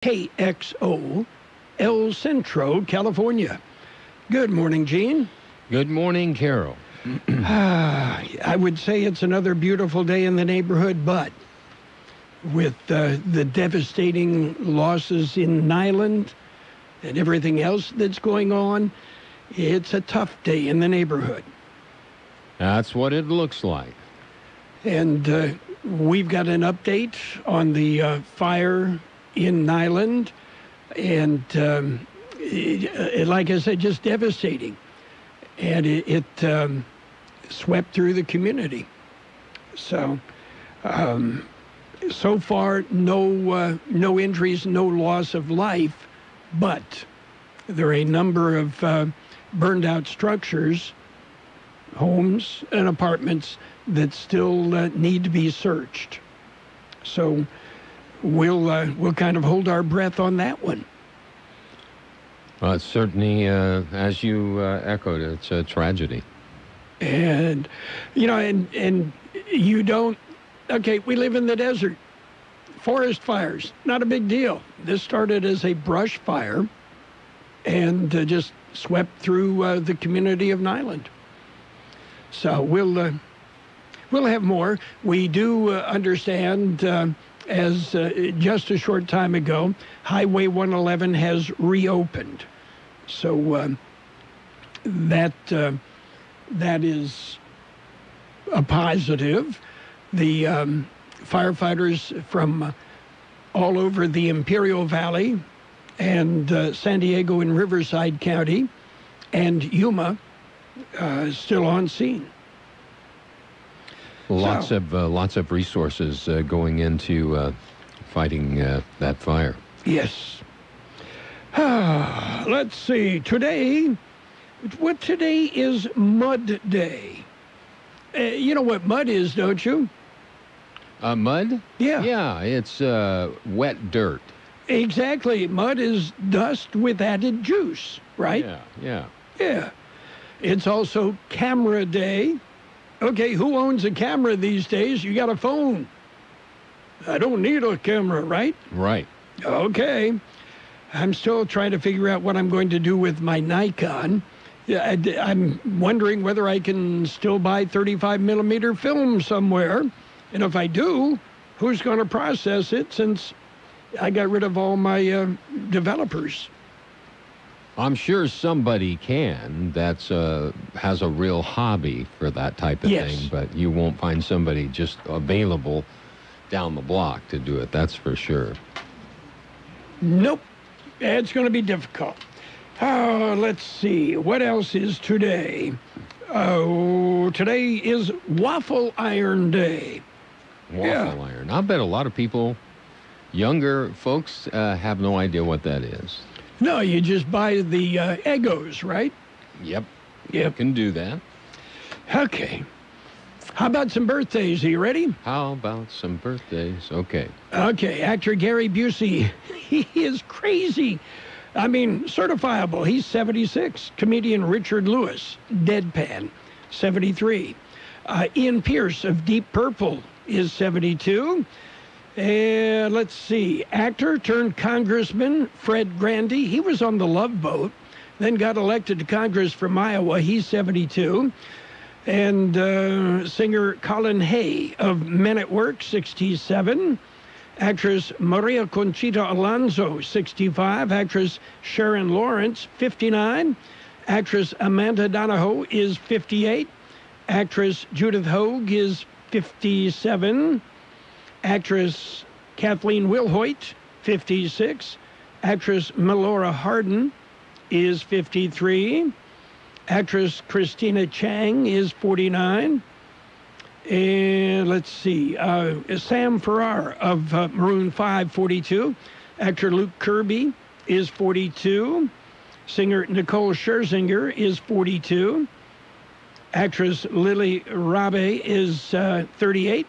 KXO, El Centro, California. Good morning, Gene. Good morning, Carroll. Ah, I would say it's another beautiful day in the neighborhood, but with uh, the devastating losses in Niland and everything else that's going on, it's a tough day in the neighborhood. That's what it looks like. And uh, we've got an update on the uh, fire in Niland. And um, it, it, like I said, just devastating. And it, it um, swept through the community. So, um, so far, no, uh, no injuries, no loss of life, but there are a number of uh, burned out structures, homes and apartments that still uh, need to be searched. So we'll uh, we'll kind of hold our breath on that one. Well, it's certainly, uh, as you uh, echoed, it's a tragedy. And you know, and and you don't. Okay, we live in the desert. Forest fires, not a big deal. This started as a brush fire, and uh, just swept through uh, the community of Niland. So we'll uh, we'll have more. We do understand as uh, just a short time ago, Highway 111 has reopened. So uh, that uh, that is a positive. The um, firefighters from all over the Imperial Valley and uh, San Diego and Riverside County and Yuma uh, still on scene. Lots so, of uh, lots of resources uh, going into uh, fighting uh, that fire. Yes. Let's see. Today, what today is Mud Day. Uh, you know what mud is, don't you? Uh, mud? Yeah. Yeah, it's wet dirt. Exactly. Mud is dust with added juice, right? Yeah, yeah. Yeah. It's also Camera Day. Okay, who owns a camera these days? You got a phone. I don't need a camera, right? Right. Okay. I'm still trying to figure out what I'm going to do with my Nikon. I'm wondering whether I can still buy 35 millimeter film somewhere. And if I do, who's going to process it since I got rid of all my uh, developers? I'm sure somebody can that's uh, has a real hobby for that type of yes. thing, but you won't find somebody just available down the block to do it. That's for sure. Nope, it's going to be difficult. Uh, let's see. What else is today? Oh, today is Waffle Iron Day. Waffle yeah. iron. I bet a lot of people, younger folks, uh, have no idea what that is. No, you just buy the uh, Eggos, right? Yep. Yep. You can do that. Okay. How about some birthdays? Are you ready? How about some birthdays? Okay. Okay. Actor Gary Busey. He is crazy. I mean, certifiable. He's 76. Comedian Richard Lewis, deadpan, 73. Uh, Ian Pierce of Deep Purple is 72. Let's see, actor turned congressman Fred Grandy. He was on the Love Boat, then got elected to Congress from Iowa. He's 72. And uh, singer Colin Hay of Men at Work, 67. Actress Maria Conchita Alonso, 65. Actress Sharon Lawrence, 59. Actress Amanda Donahoe is 58. Actress Judith Hoag is 57. Actress Kathleen Wilhoit, 56. Actress Melora Hardin is 53. Actress Christina Chang is 49. And let's see, uh, Sam Farrar of uh, Maroon 5, 42. Actor Luke Kirby is 42. Singer Nicole Scherzinger is 42. Actress Lily Rabe is uh, 38.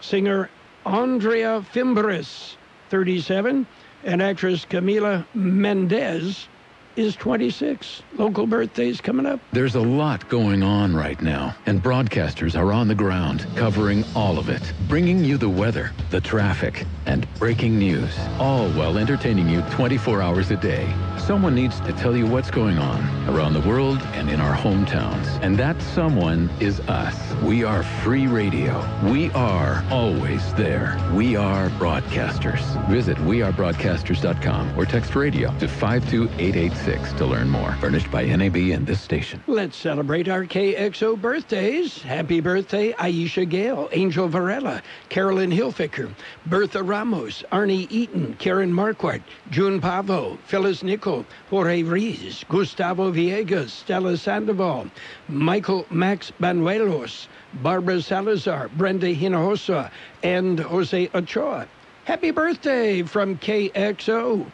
Singer Aundrea Fimbres, 37, and actress Camila Mendes is 26. Local birthdays coming up. There's a lot going on right now, and broadcasters are on the ground covering all of it, bringing you the weather, the traffic, and breaking news, all while entertaining you 24 hours a day. Someone needs to tell you what's going on around the world and in our hometowns. And that someone is us. We are free radio. We are always there. We are broadcasters. Visit wearebroadcasters.com or text radio to 52886 to learn more. Furnished by NAB and this station. Let's celebrate our KXO birthdays. Happy birthday, Aisha Gale, Angel Varela, Carolyn Hilfiker, Bertha Ramos, Arnie Eaton, Karen Marquardt, June Pavo, Phyllis Nickel, Jorge Rees, Gustavo Villegas, Stella Sandoval, Michael Max Banuelos, Barbara Salazar, Brenda Hinojosa, and Jose Ochoa. Happy birthday from KXO.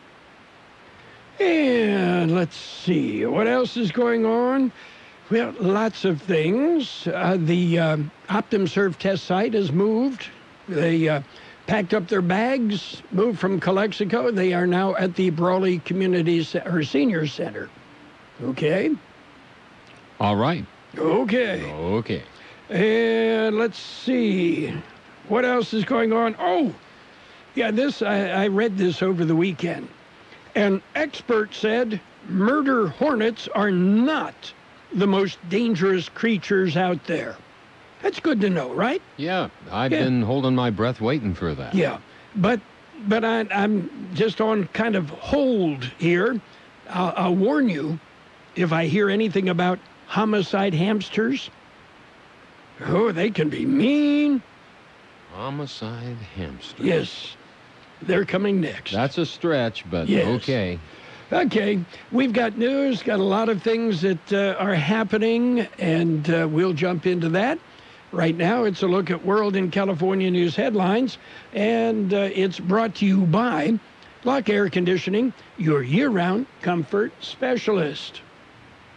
And let's see, what else is going on? Well, lots of things. Uh, the uh, OptumServe test site has moved. They uh, packed up their bags, moved from Calexico. They are now at the Brawley Community C- or Senior Center. Okay. All right. Okay. Okay. And let's see. What else is going on? Oh, yeah, this, I, I read this over the weekend. An expert said murder hornets are not the most dangerous creatures out there. That's good to know, right? Yeah, I've Yeah. been holding my breath waiting for that. Yeah, but but I, I'm just on kind of hold here. I'll, I'll warn you if I hear anything about homicide hamsters. Oh, they can be mean. Homicide hamster. Yes, they're coming next. That's a stretch, but Yes. okay. Okay, we've got news, got a lot of things that uh, are happening, and uh, we'll jump into that. Right now, it's a look at World and California news headlines, and uh, it's brought to you by Lock Air Conditioning, your year round comfort specialist.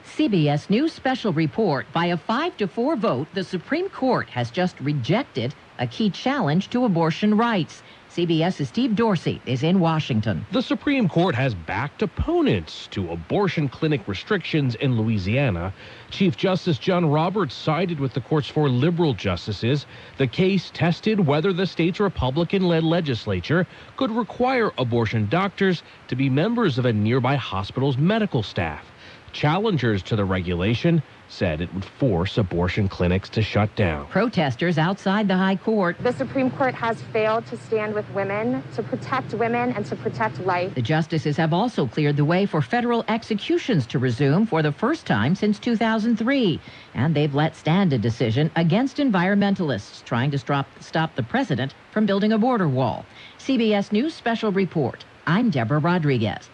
CBS News special report. By a 5 to 4 vote, the Supreme Court has just rejected a key challenge to abortion rights. CBS's Steve Dorsey is in Washington. The Supreme Court has backed opponents to abortion clinic restrictions in Louisiana. Chief Justice John Roberts sided with the court's four liberal justices. The case tested whether the state's Republican led legislature could require abortion doctors to be members of a nearby hospital's medical staff. Challengers to the regulation said it would force abortion clinics to shut down. Protesters outside the High Court. The Supreme Court has failed to stand with women, to protect women, and to protect life. The justices have also cleared the way for federal executions to resume for the first time since 2003. And they've let stand a decision against environmentalists trying to stop, stop the president from building a border wall. CBS News Special Report. I'm Deborah Rodriguez.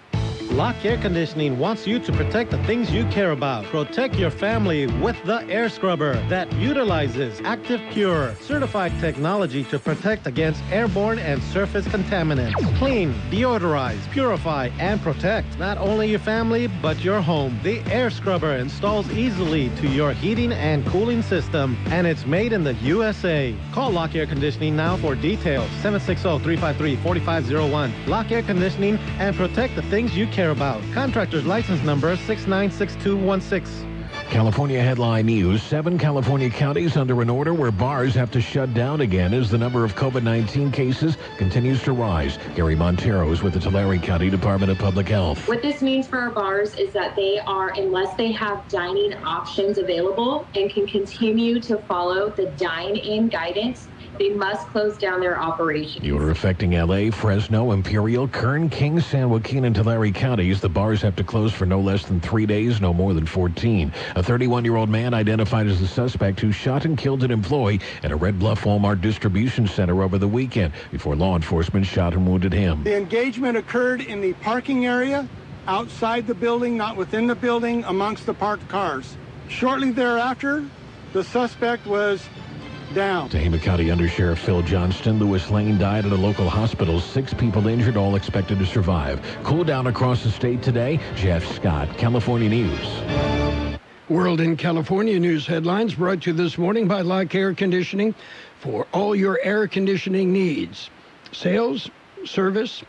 Lock Air Conditioning wants you to protect the things you care about. Protect your family with the air scrubber that utilizes Active Pure, certified technology to protect against airborne and surface contaminants. Clean, deodorize, purify, and protect not only your family but your home. The air scrubber installs easily to your heating and cooling system, and it's made in the USA. Call Lock Air Conditioning now for details. 760-353-4501. Lock Air Conditioning and protect the things you care about. Contractor's license number 696216. California headline news Seven California counties under an order where bars have to shut down again as the number of COVID 19 cases continues to rise. Gary Montero is with the Tulare County Department of Public Health. What this means for our bars is that they are, unless they have dining options available and can continue to follow the dine in guidance, they must close down their operations. The order affecting LA, Fresno, Imperial, Kern, King, San Joaquin, and Tulare counties. The bars have to close for no less than three days, no more than 14. A 31 year old man identified as the suspect who shot and killed an employee at a Red Bluff Walmart distribution center over the weekend before law enforcement shot and wounded him. The engagement occurred in the parking area, outside the building, not within the building, amongst the parked cars. Shortly thereafter, the suspect was down. Tehama County Undersheriff Phil Johnston, Lewis Lane died at a local hospital. Six people injured, all expected to survive. Cool down across the state today. Jeff Scott, California News. World in California news headlines brought to you this morning by Lock Air Conditioning for all your air conditioning needs. Sales, service,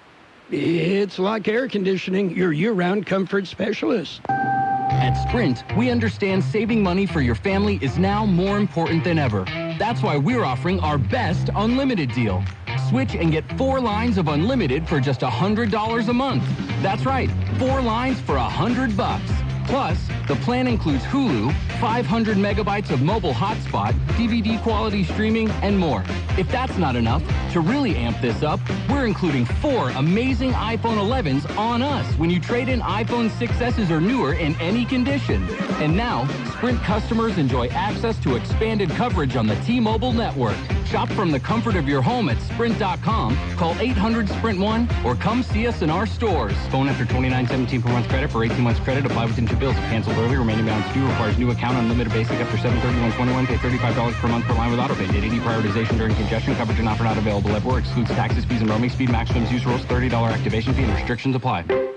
It's Lock air conditioning, your year round comfort specialist. At Sprint, we understand saving money for your family is now more important than ever. That's why we're offering our best unlimited deal. Switch and get four lines of unlimited for just $100 a month. That's right, four lines for 100 bucks. Plus, the plan includes Hulu, 500 megabytes of mobile hotspot, DVD quality streaming, and more. If that's not enough, to really amp this up, we're including four amazing iPhone 11s on us when you trade in iPhone 6s or newer in any condition. And now, Sprint customers enjoy access to expanded coverage on the T-Mobile network. Shop from the comfort of your home at sprint.com, call 800-SPRINT-1, or come see us in our stores. Phone after 29.17 per month credit for 18 months credit. Apply within two bills. If canceled early, remaining balance due requires new account unlimited basic after 731.21. Pay $35 per month per line with autopay. Data prioritization during congestion. Coverage and offer not available everywhere. Excludes taxes, fees, and roaming speed. Maximum use rules. $30 activation fee and restrictions apply.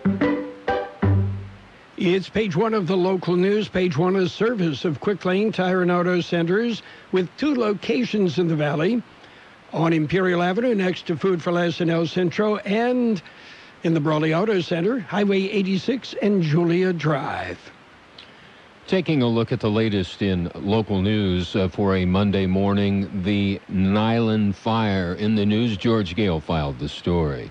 It's page one of the local news. Page one is service of Quick Lane Tire and Auto Centers with two locations in the valley on Imperial Avenue next to Food for Less in El Centro and in the Brawley Auto Center, Highway 86 and Julia Drive. Taking a look at the latest in local news uh, for a Monday morning, the Niland fire in the news. George Gale filed the story.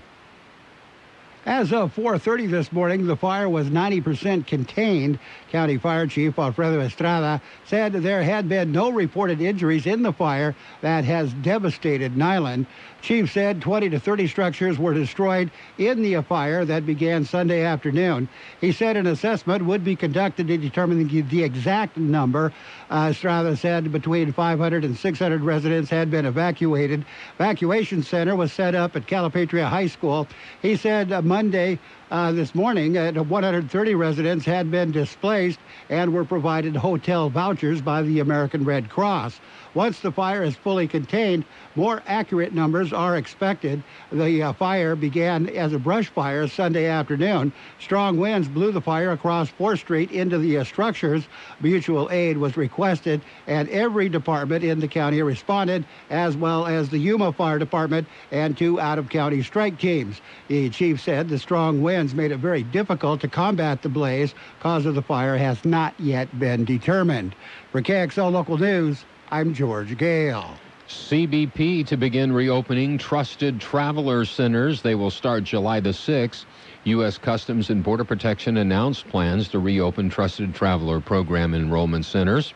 As of 4:30 this morning, the fire was 90% contained. County Fire Chief Alfredo Estrada said there had been no reported injuries in the fire that has devastated Niland. Chief said 20 to 30 structures were destroyed in the fire that began Sunday afternoon. He said an assessment would be conducted to determine the exact number. Uh, Estrada said between 500 and 600 residents had been evacuated. Evacuation center was set up at Calipatria High School. He said uh, Monday uh, this morning, uh, 130 residents had been displaced and were provided hotel vouchers by the American Red Cross. Once the fire is fully contained, more accurate numbers are expected. The uh, fire began as a brush fire Sunday afternoon. Strong winds blew the fire across 4th Street into the uh, structures. Mutual aid was requested, and every department in the county responded, as well as the Yuma Fire Department and two out of county strike teams. The chief said the strong winds made it very difficult to combat the blaze. Cause of the fire has not yet been determined. For KXL Local News, I'm George Gale. CBP to begin reopening trusted traveler centers. They will start July the 6th. U.S. Customs and Border Protection announced plans to reopen Trusted Traveler Program enrollment centers.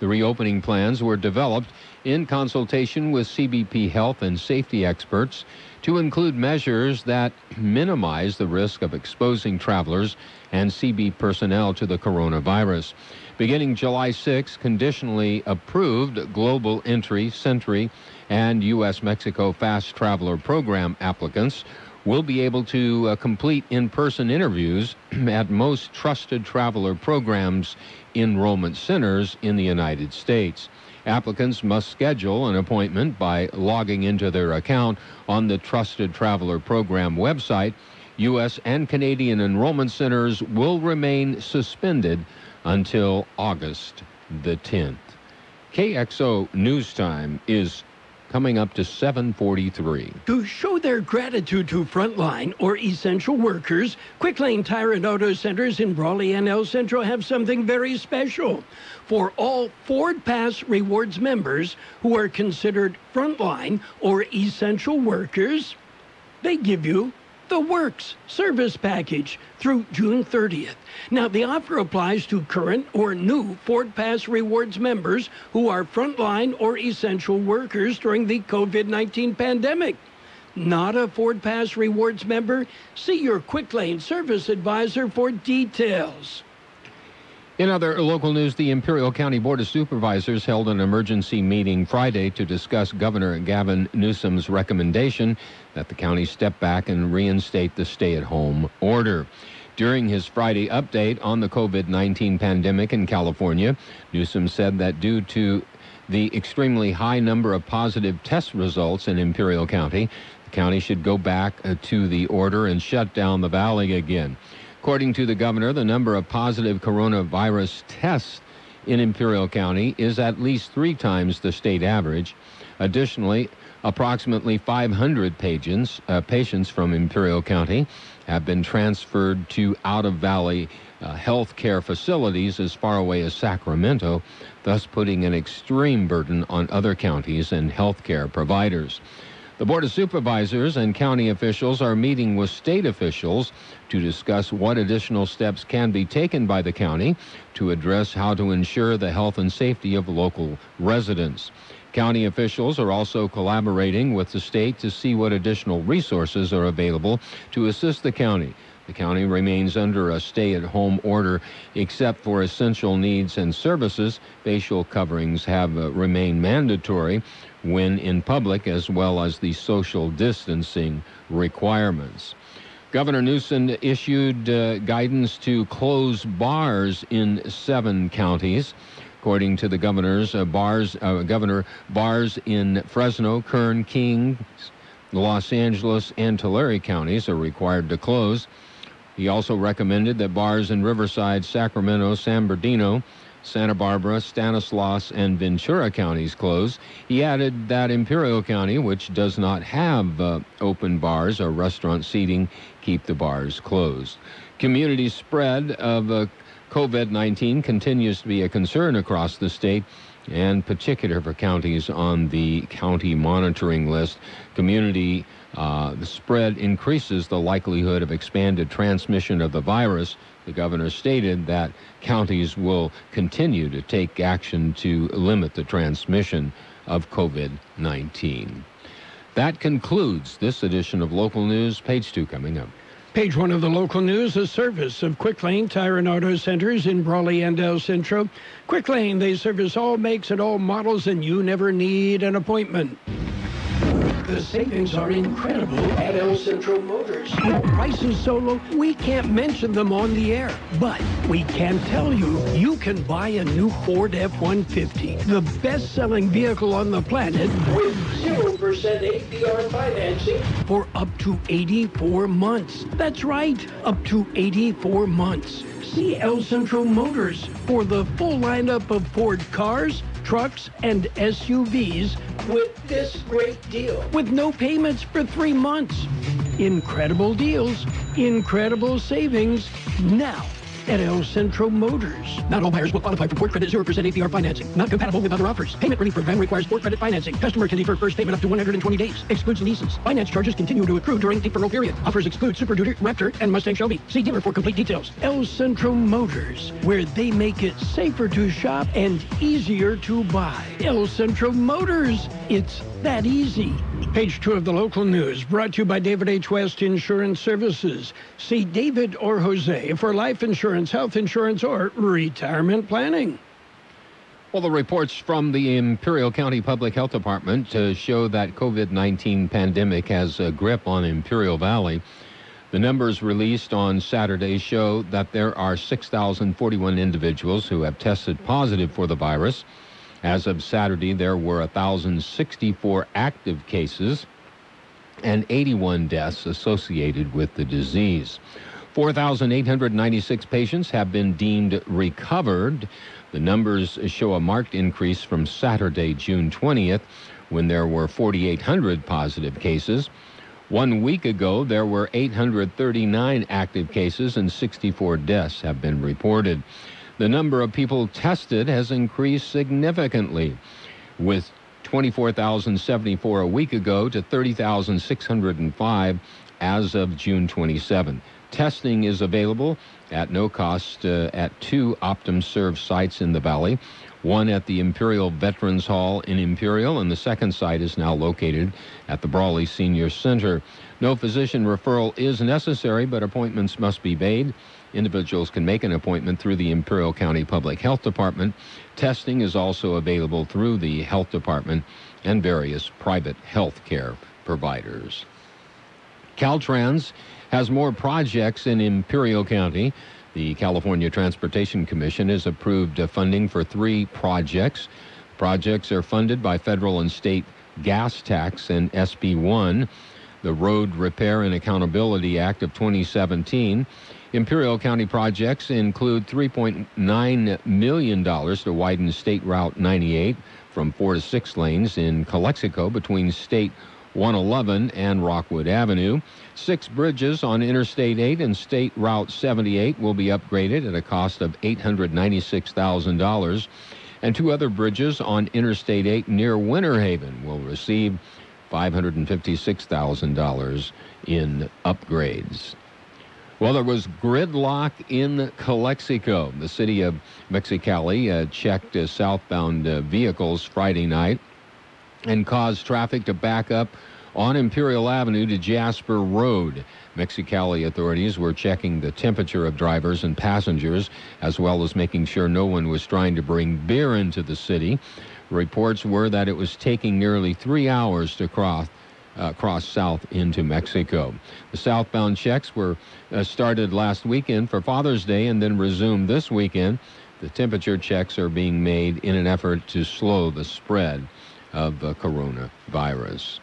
The reopening plans were developed in consultation with CBP health and safety experts to include measures that minimize the risk of exposing travelers and CB personnel to the coronavirus. Beginning July 6, conditionally approved Global Entry, SENTRI, and U.S. Mexico Fast Traveler Program applicants will be able to uh, complete in person interviews at most trusted traveler programs enrollment centers in the United States. Applicants must schedule an appointment by logging into their account on the Trusted Traveler Program website. U.S. and Canadian enrollment centers will remain suspended until August the 10th. KXO News Time is coming up to 743. To show their gratitude to frontline or essential workers, Quick Lane Tire and Auto Centers in Brawley and El Centro have something very special. For all Ford Pass Rewards members who are considered frontline or essential workers, they give you the Works service package through June 30th. Now, the offer applies to current or new Ford Pass Rewards members who are frontline or essential workers during the COVID 19 pandemic. Not a Ford Pass Rewards member? See your Quick Lane service advisor for details. In other local news, the Imperial County Board of Supervisors held an emergency meeting Friday to discuss Governor Gavin Newsom's recommendation that the county step back and reinstate the stay at home order. During his Friday update on the COVID 19 pandemic in California, Newsom said that due to the extremely high number of positive test results in Imperial County, the county should go back uh, to the order and shut down the valley again. According to the governor, the number of positive coronavirus tests in Imperial County is at least three times the state average. Additionally, Approximately 500 patients, uh, patients from Imperial County have been transferred to out of valley uh, health care facilities as far away as Sacramento, thus putting an extreme burden on other counties and health care providers. The Board of Supervisors and county officials are meeting with state officials to discuss what additional steps can be taken by the county to address how to ensure the health and safety of local residents. County officials are also collaborating with the state to see what additional resources are available to assist the county. The county remains under a stay at home order except for essential needs and services. Facial coverings have uh, remained mandatory when in public, as well as the social distancing requirements. Governor Newsom issued uh, guidance to close bars in seven counties. According to the governors, uh, bars, uh, Governor, bars in Fresno, Kern, King, Los Angeles, and Tulare counties are required to close. He also recommended that bars in Riverside, Sacramento, San Bernardino, Santa Barbara, Stanislaus, and Ventura counties close. He added that Imperial County, which does not have uh, open bars or restaurant seating, keep the bars closed. Community spread of uh, COVID 19 continues to be a concern across the state and particular for counties on the county monitoring list. Community uh, spread increases the likelihood of expanded transmission of the virus. The governor stated that counties will continue to take action to limit the transmission of COVID 19. That concludes this edition of Local News. Page two coming up. Page one of the local news, a service of Quick Lane Tire and Auto Centers in Brawley and El Centro. Quick Lane, they service all makes and all models, and you never need an appointment. The savings are incredible at El Centro Motors. Prices so low, we can't mention them on the air. But we can tell you, you can buy a new Ford F-150, the best-selling vehicle on the planet, with 0% APR financing for up to 84 months. That's right, up to 84 months. See El Centro Motors for the full lineup of Ford cars, trucks, and SUVs with this great deal. With no payments for three months. Incredible deals, incredible savings now at El Centro Motors. Not all buyers will qualify for Ford Credit 0% APR financing. Not compatible with other offers. Payment relief program requires Ford Credit financing. Customer can defer first payment up to 120 days. Excludes leases. Finance charges continue to accrue during deferral period. Offers exclude Super Duty, Raptor, and Mustang Shelby. See dealer for complete details. El Centro Motors, where they make it safer to shop and easier to buy. El Centro Motors. It's that easy. Page two of the local news brought to you by David H. West Insurance Services. See David or Jose for life insurance, health insurance, or retirement planning. Well, the reports from the Imperial County Public Health Department uh, show that COVID-19 pandemic has a grip on Imperial Valley. The numbers released on Saturday show that there are 6,041 individuals who have tested positive for the virus. As of Saturday, there were 1,064 active cases and 81 deaths associated with the disease. 4,896 patients have been deemed recovered. The numbers show a marked increase from Saturday, June 20th, when there were 4,800 positive cases. One week ago, there were 839 active cases and 64 deaths have been reported. The number of people tested has increased significantly, with 24,074 a week ago to 30,605 as of June 27. Testing is available at no cost uh, at two Optum Serve sites in the valley. One at the Imperial Veterans Hall in Imperial, and the second site is now located at the Brawley Senior Center. No physician referral is necessary, but appointments must be made. Individuals can make an appointment through the Imperial County Public Health Department. Testing is also available through the Health Department and various private health care providers. Caltrans has more projects in Imperial County. The California Transportation Commission has approved funding for three projects. Projects are funded by federal and state gas tax and SB 1. the Road Repair and Accountability Act of 2017. Imperial County projects include $3.9 million to widen State Route 98 from four to six lanes in Calexico between State 111 and Rockwood Avenue. Six bridges on Interstate 8 and State Route 78 will be upgraded at a cost of $896,000. And two other bridges on Interstate 8 near Winter Haven will receive $556,000 in upgrades. Well, there was gridlock in Calexico. The city of Mexicali uh, checked uh, southbound uh, vehicles Friday night and caused traffic to back up on Imperial Avenue to Jasper Road. Mexicali authorities were checking the temperature of drivers and passengers, as well as making sure no one was trying to bring beer into the city. Reports were that it was taking nearly three hours to cross uh, cross south into Mexico. The southbound checks were uh, started last weekend for Father's Day and then resumed this weekend. The temperature checks are being made in an effort to slow the spread of the coronavirus.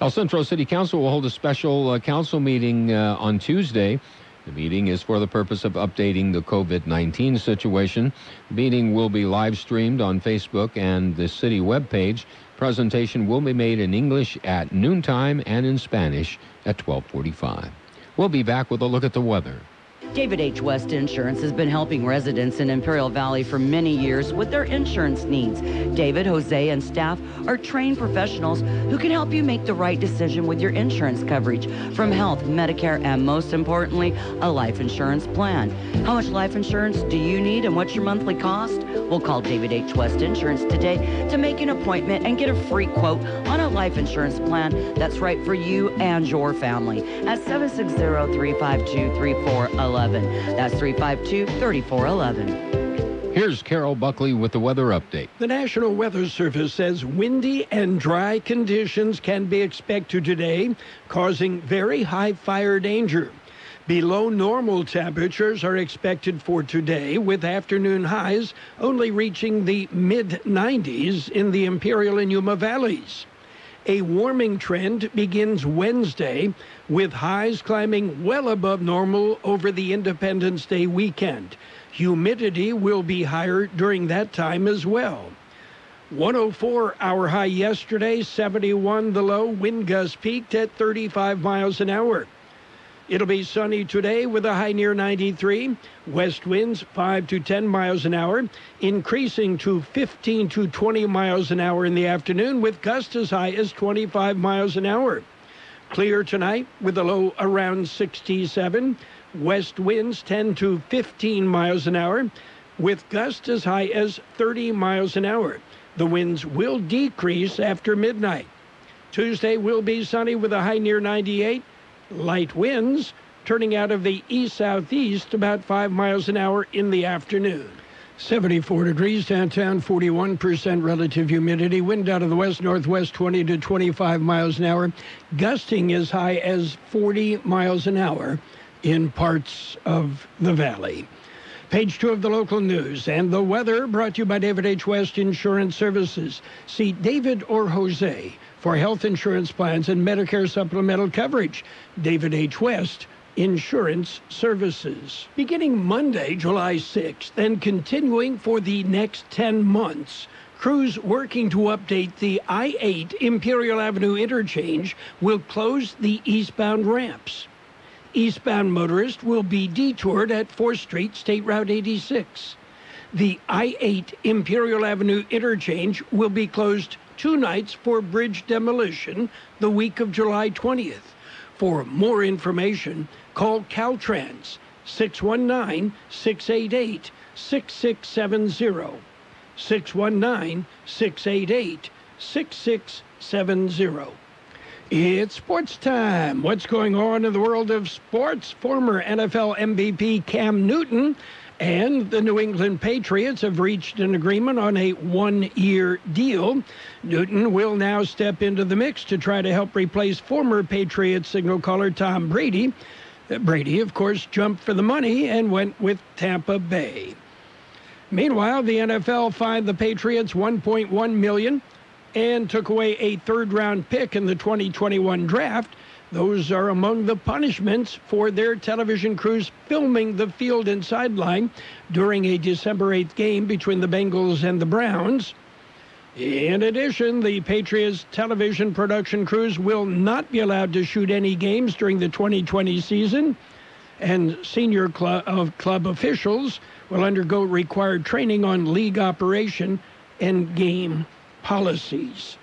El Centro City Council will hold a special uh, council meeting uh, on Tuesday. The meeting is for the purpose of updating the COVID 19 situation. The meeting will be live streamed on Facebook and the city webpage. Presentation will be made in English at noontime and in Spanish at 1245. We'll be back with a look at the weather. David H. West Insurance has been helping residents in Imperial Valley for many years with their insurance needs. David, Jose, and staff are trained professionals who can help you make the right decision with your insurance coverage from health, Medicare, and most importantly, a life insurance plan. How much life insurance do you need and what's your monthly cost? We'll call David H. West Insurance today to make an appointment and get a free quote on a life insurance plan that's right for you and your family at 760 352 3411. 3411. That's 352 3411. Here's Carroll Buckley with the weather update. The National Weather Service says windy and dry conditions can be expected today, causing very high fire danger. Below normal temperatures are expected for today, with afternoon highs only reaching the mid 90s in the Imperial and Yuma valleys. A warming trend begins Wednesday, with highs climbing well above normal over the Independence Day weekend. Humidity will be higher during that time as well. 104 our high yesterday, 71 the low, wind gusts peaked at 35 miles an hour. It'll be sunny today with a high near 93. West winds 5 to 10 miles an hour, increasing to 15 to 20 miles an hour in the afternoon with gusts as high as 25 miles an hour. Clear tonight with a low around 67. West winds 10 to 15 miles an hour with gusts as high as 30 miles an hour. The winds will decrease after midnight. Tuesday will be sunny with a high near 98 light winds turning out of the east southeast about 5 miles an hour in the afternoon. 74 degrees downtown, 41% relative humidity. Wind out of the west northwest 20 to 25 miles an hour. Gusting as high as 40 miles an hour in parts of the valley. Page two of the local news and the weather brought to you by David H. West Insurance Services. See David or Jose for health insurance plans and Medicare supplemental coverage. David H. West, Insurance Services. Beginning Monday, July 6th, and continuing for the next 10 months, crews working to update the I 8 Imperial Avenue interchange will close the eastbound ramps. Eastbound motorists will be detoured at 4th Street, State Route 86. The I 8 Imperial Avenue interchange will be closed two nights for bridge demolition the week of July 20th. For more information, call Caltrans 619 688 6670. 619 688 6670. It's sports time. What's going on in the world of sports? Former NFL MVP Cam Newton and the New England Patriots have reached an agreement on a one year deal. Newton will now step into the mix to try to help replace former Patriots signal caller Tom Brady. Uh, Brady, of course, jumped for the money and went with Tampa Bay. Meanwhile, the NFL fined the Patriots 1.1 million and took away a third round pick in the 2021 draft Those are among the punishments for their television crews filming the field and sideline during a December 8th game between the Bengals and the Browns. In addition, the Patriots television production crews will not be allowed to shoot any games during the 2020 season, and senior club, of club officials will undergo required training on league operation and game policies.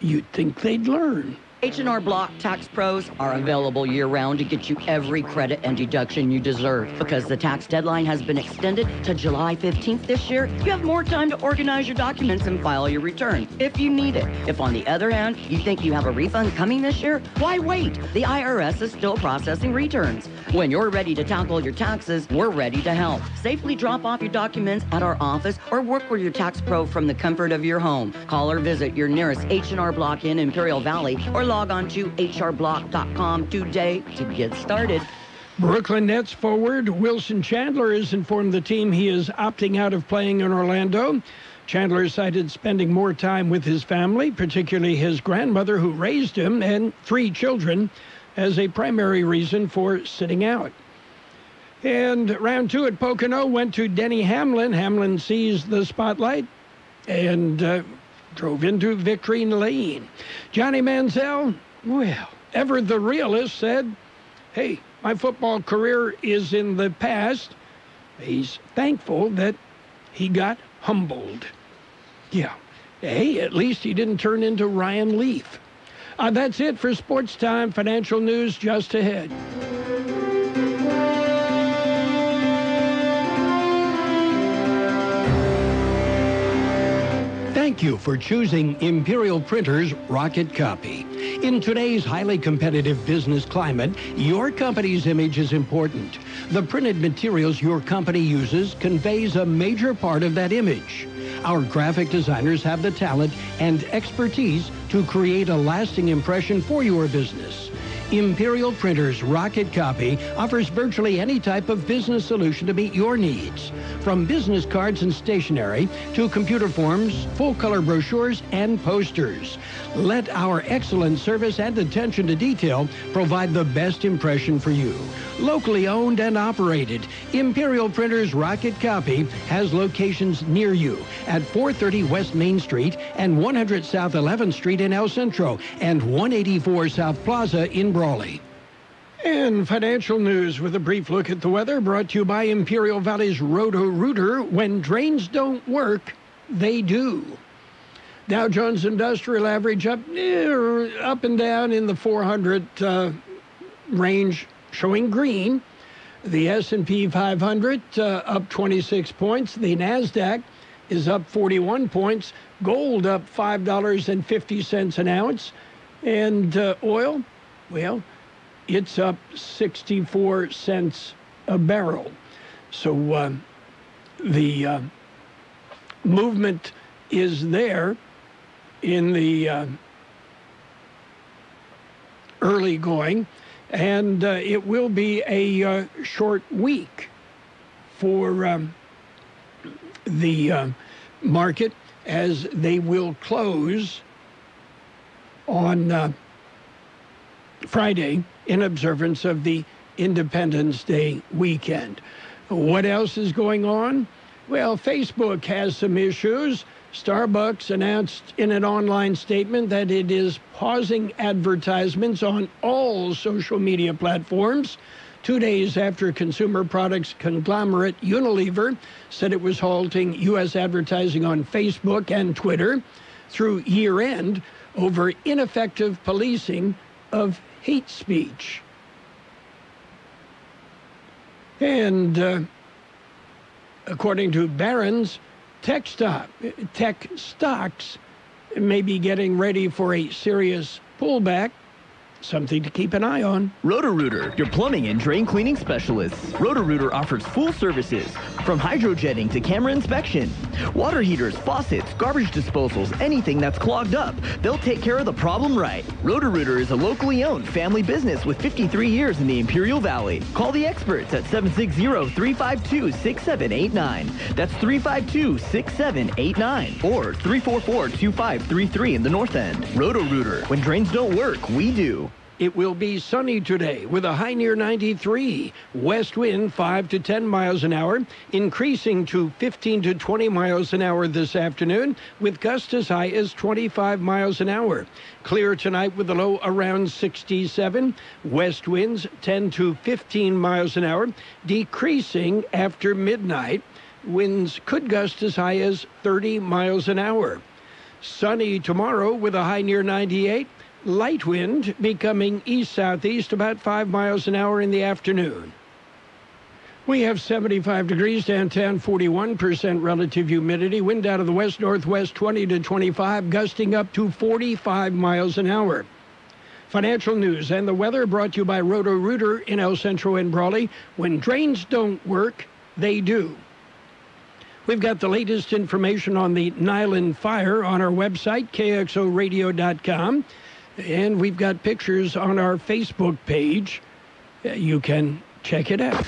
You'd think they'd learn. H&R Block Tax Pros are available year-round to get you every credit and deduction you deserve. Because the tax deadline has been extended to July 15th this year, you have more time to organize your documents and file your return, if you need it. If, on the other hand, you think you have a refund coming this year, why wait? The IRS is still processing returns. When you're ready to tackle your taxes, we're ready to help. Safely drop off your documents at our office or work with your tax pro from the comfort of your home. Call or visit your nearest H&R Block in Imperial Valley or log on to hrblock.com today to get started. Brooklyn Nets forward Wilson Chandler has informed the team he is opting out of playing in Orlando. Chandler cited spending more time with his family, particularly his grandmother who raised him and three children, as a primary reason for sitting out. And round two at Pocono went to Denny Hamlin. Hamlin seized the spotlight and uh, drove into victory lane. Johnny Manziel, well, ever the realist, said, Hey, my football career is in the past. He's thankful that he got humbled. Yeah. Hey, at least he didn't turn into Ryan Leaf. Uh, that's it for Sports Time. Financial news just ahead. Thank you for choosing Imperial Printers Rocket Copy. In today's highly competitive business climate, your company's image is important. The printed materials your company uses conveys a major part of that image. Our graphic designers have the talent and expertise to create a lasting impression for your business. Imperial Printers Rocket Copy offers virtually any type of business solution to meet your needs. From business cards and stationery to computer forms, full-color brochures, and posters. Let our excellent service and attention to detail provide the best impression for you. Locally owned and operated, Imperial Printers Rocket Copy has locations near you at 430 West Main Street and 100 South 11th Street in El Centro and 184 South Plaza in Brawley. And financial news with a brief look at the weather brought to you by Imperial Valley's Roto-Rooter. When drains don't work, they do. Dow Jones Industrial Average up, eh, up and down in the 400 uh, range, showing green. The S&P 500 uh, up 26 points. The Nasdaq is up 41 points. Gold up five dollars and fifty cents an ounce, and uh, oil, well, it's up 64 cents a barrel. So uh, the uh, movement is there in the uh, early going, and uh, it will be a uh, short week for um, the uh, market as they will close on uh, Friday in observance of the Independence Day weekend. What else is going on? Well, Facebook has some issues. Starbucks announced in an online statement that it is pausing advertisements on all social media platforms. Two days after consumer products conglomerate Unilever said it was halting U.S. advertising on Facebook and Twitter through year end over ineffective policing of hate speech. And uh, according to Barron's, tech, tech stocks may be getting ready for a serious pullback Something to keep an eye on. Roto-Rooter, your plumbing and drain cleaning specialists. Roto-Rooter offers full services, from hydrojetting to camera inspection. Water heaters, faucets, garbage disposals, anything that's clogged up. They'll take care of the problem right. Roto-Rooter is a locally owned family business with 53 years in the Imperial Valley. Call the experts at 760-352-6789. That's 352-6789 or 344-2533 in the North End. Roto-Rooter, when drains don't work, we do. It will be sunny today with a high near 93. West wind 5 to 10 miles an hour, increasing to 15 to 20 miles an hour this afternoon, with gusts as high as 25 miles an hour. Clear tonight with a low around 67. West winds 10 to 15 miles an hour, decreasing after midnight. Winds could gust as high as 30 miles an hour. Sunny tomorrow with a high near 98 light wind becoming east southeast about 5 miles an hour in the afternoon. We have 75 degrees downtown, 41% relative humidity, wind out of the west northwest 20 to 25, gusting up to 45 miles an hour. Financial news and the weather brought to you by Roto Rooter in El Centro and Brawley. When drains don't work, they do. We've got the latest information on the Niland fire on our website, kxoradio.com. And we've got pictures on our Facebook page. Uh, You can check it out.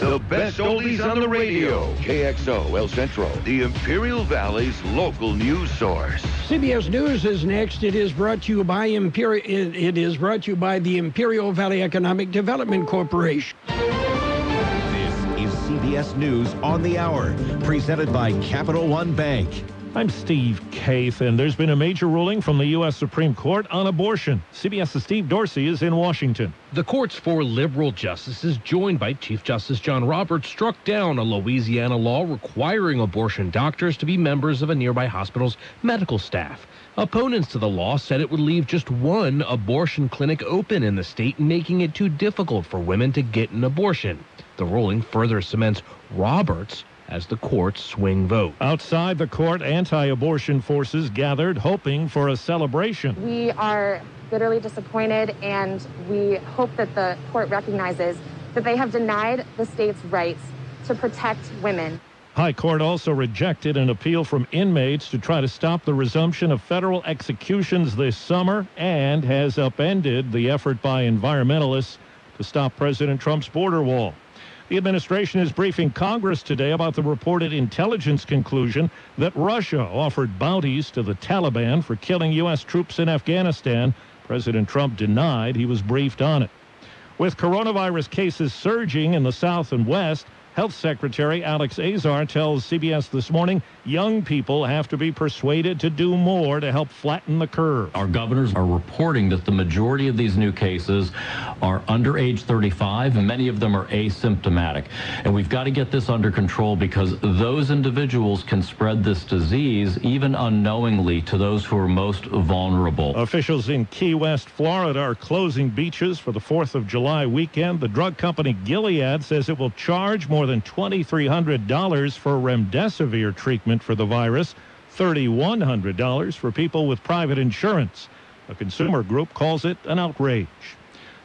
The best oldies on the radio. KXO El Centro, the Imperial Valley's local news source. CBS News is next. It is brought to you by Imperial. It, it is brought to you by the Imperial Valley Economic Development Corporation. This is CBS News on the Hour, presented by Capital One Bank. I'm Steve Kathan, and there's been a major ruling from the U.S. Supreme Court on abortion. CBS's Steve Dorsey is in Washington. The court's four liberal justices, joined by Chief Justice John Roberts, struck down a Louisiana law requiring abortion doctors to be members of a nearby hospital's medical staff. Opponents to the law said it would leave just one abortion clinic open in the state, making it too difficult for women to get an abortion. The ruling further cements Roberts as the court's swing vote. Outside the court, anti abortion forces gathered, hoping for a celebration. We are bitterly disappointed, and we hope that the court recognizes that they have denied the state's rights to protect women. High Court also rejected an appeal from inmates to try to stop the resumption of federal executions this summer and has upended the effort by environmentalists to stop President Trump's border wall. The administration is briefing Congress today about the reported intelligence conclusion that Russia offered bounties to the Taliban for killing U.S. troops in Afghanistan. President Trump denied he was briefed on it. With coronavirus cases surging in the South and West, Health Secretary Alex Azar tells CBS this morning young people have to be persuaded to do more to help flatten the curve. Our governors are reporting that the majority of these new cases are under age 35, and many of them are asymptomatic. And we've got to get this under control because those individuals can spread this disease even unknowingly to those who are most vulnerable. Officials in Key West, Florida are closing beaches for the 4th of July weekend. The drug company Gilead says it will charge more than $2,300 for remdesivir treatment for the virus, $3,100 for people with private insurance. A consumer group calls it an outrage.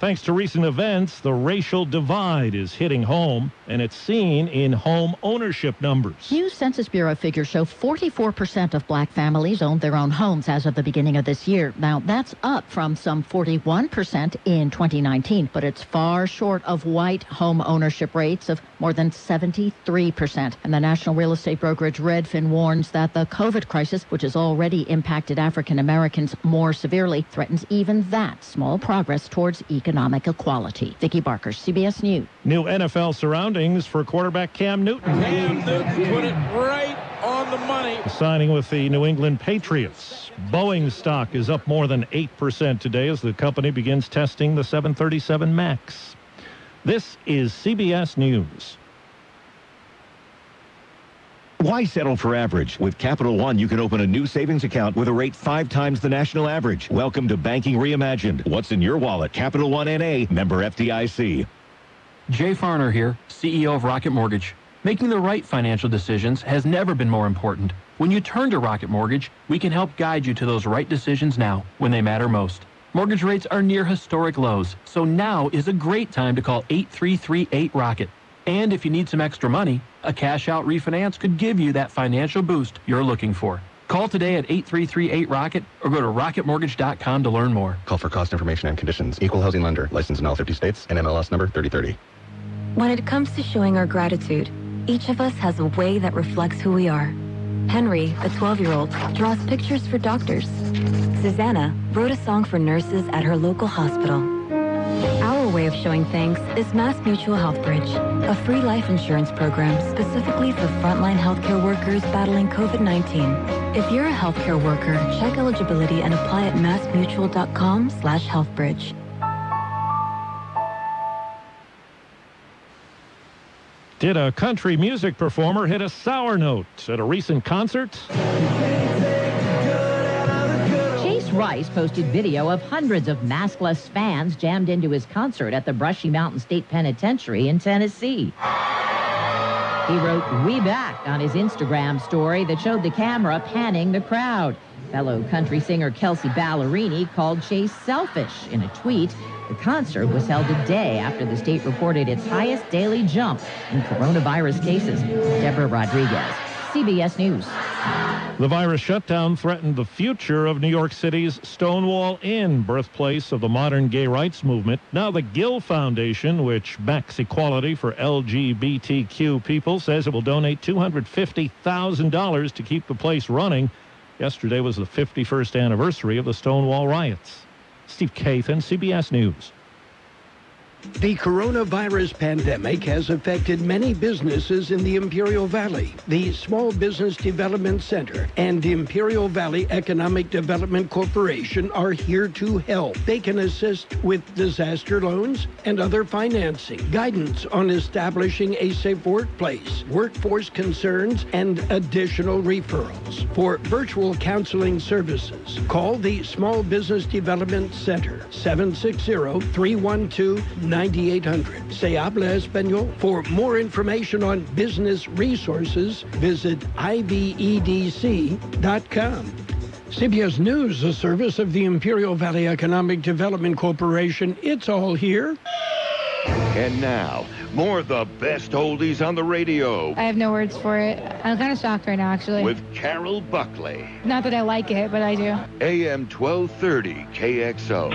Thanks to recent events, the racial divide is hitting home, and it's seen in home ownership numbers. New Census Bureau figures show 44% of black families owned their own homes as of the beginning of this year. Now, that's up from some 41% in 2019, but it's far short of white home ownership rates of more than 73%. And the national real estate brokerage Redfin warns that the COVID crisis, which has already impacted African Americans more severely, threatens even that small progress towards economic equality. Vicki Barker, CBS News. New NFL surroundings for quarterback Cam Newton. Cam Newton put it right on the money. Signing with the New England Patriots. Boeing stock is up more than 8% today as the company begins testing the 737 MAX. This is CBS News. Why settle for average? With Capital One, you can open a new savings account with a rate five times the national average. Welcome to Banking Reimagined. What's in your wallet? Capital One NA, member FDIC. Jay Farner here, CEO of Rocket Mortgage. Making the right financial decisions has never been more important. When you turn to Rocket Mortgage, we can help guide you to those right decisions now when they matter most. Mortgage rates are near historic lows, so now is a great time to call 8338 Rocket. And if you need some extra money, a cash out refinance could give you that financial boost you're looking for. Call today at 8338 Rocket or go to rocketmortgage.com to learn more. Call for cost information and conditions. Equal housing lender. Licensed in all 50 states. NMLS number 3030. When it comes to showing our gratitude, each of us has a way that reflects who we are. Henry, a 12 year old, draws pictures for doctors. Susanna wrote a song for nurses at her local hospital. Our way of showing thanks is Mass Mutual Health Bridge, a free life insurance program specifically for frontline healthcare workers battling COVID-19. If you're a healthcare worker, check eligibility and apply at massmutual.com slash healthbridge. Did a country music performer hit a sour note at a recent concert? Rice posted video of hundreds of maskless fans jammed into his concert at the Brushy Mountain State Penitentiary in Tennessee. He wrote, We back on his Instagram story that showed the camera panning the crowd. Fellow country singer Kelsea Ballerini called Chase selfish in a tweet. The concert was held a day after the state reported its highest daily jump in coronavirus cases. Deborah Rodriguez, CBS News. The virus shutdown threatened the future of New York City's Stonewall Inn, birthplace of the modern gay rights movement. Now, the Gill Foundation, which backs equality for LGBTQ people, says it will donate $250,000 to keep the place running. Yesterday was the 51st anniversary of the Stonewall riots. Steve Kathan, CBS News. The coronavirus pandemic has affected many businesses in the Imperial Valley. The Small Business Development Center and Imperial Valley Economic Development Corporation are here to help. They can assist with disaster loans and other financing, guidance on establishing a safe workplace, workforce concerns, and additional referrals. For virtual counseling services, call the Small Business Development Center 760 312 9800. Se habla español. For more information on business resources, visit ivedc.com. CBS News, a service of the Imperial Valley Economic Development Corporation. It's all here. And now, more of the best oldies on the radio I have no words for it. I'm kind of shocked right now, actually. with Carroll Buckley. Not that I like it, but I do. AM 1230 KXO.